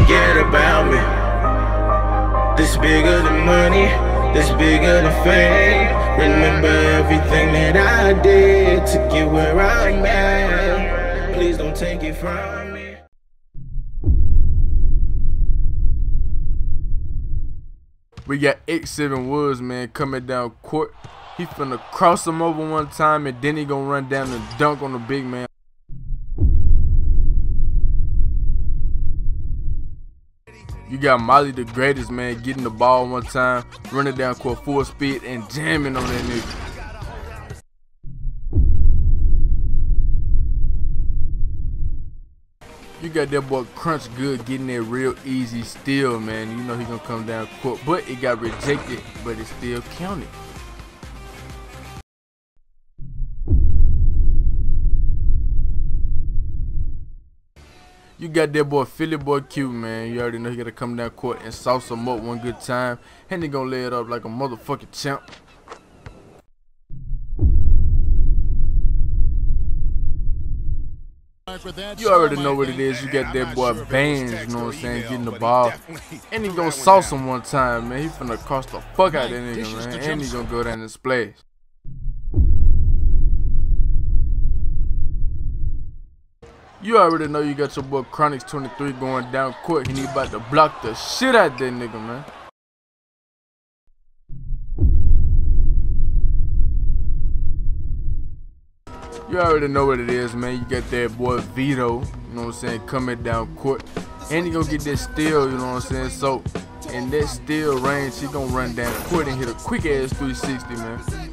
forget about me. This bigger than money, this bigger than fame. Remember everything that I did to get where I'm at. Please don't take it from me. We got 8-7 Woods, man, coming down court. He finna cross him over one time and then he gonna run down and dunk on the big man. You got Molly the greatest, man, getting the ball one time, running down court full speed and jamming on that nigga. You got that boy Crunch Good getting there real easy still, man. You know he gonna come down court, but it got rejected, but it still counted. You got that boy Philly boy Q, man. You already know he gotta come down court and sauce him up one good time. And he gonna lay it up like a motherfucking champ. You already know what it is. You got that boy Bands, you know what I'm saying, getting the ball. And he gonna sauce him one time, man. He finna cross the fuck out that nigga, man. And he gonna go down and splash. You already know you got your boy Chronix 23 going down court and he about to block the shit out that nigga, man. You already know what it is, man. You got that boy Vito, you know what I'm saying, coming down court. And he gonna get that steal, you know what I'm saying? So, in that steal range, he gonna run down court and hit a quick ass 360, man.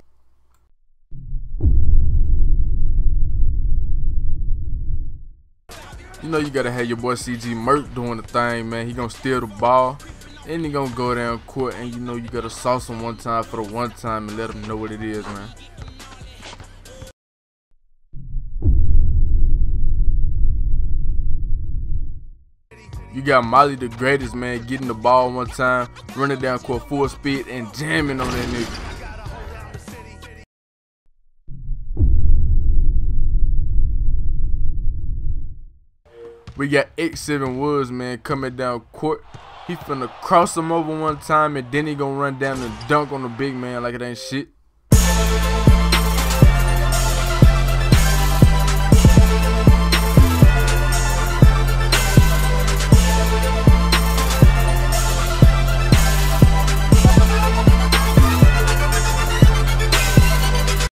You know you gotta have your boy CG Merk doing the thing, man. He gonna steal the ball. And he gonna go down court and you know you gotta sauce him one time for the one time and let him know what it is, man. You got Molly the greatest, man, getting the ball one time, running down court full speed and jamming on that nigga. We got 8-7 Woods, man, coming down court. He finna cross him over one time and then he gonna run down and dunk on the big man like it ain't shit.